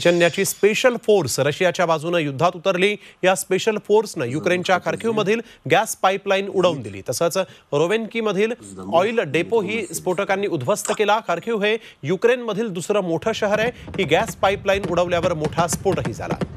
सैन्याची special force रशियाच्या बाजूनं युद्धात उतरली. या स्पेशल फोर्सनं युक्रेनच्या खार्किवमधील गॅस पाईपलाईन उडवून दिली. तसंच रोवेनकीमधील ऑइल डेपो ही स्फोटकांनी उद्ध्वस्त केला. खार्किव हे युक्रेनमधील दुसरं मोठं शहर आहे. ही गॅस पाईपलाईन उडवल्यावर मोठा स्फोटही झाला.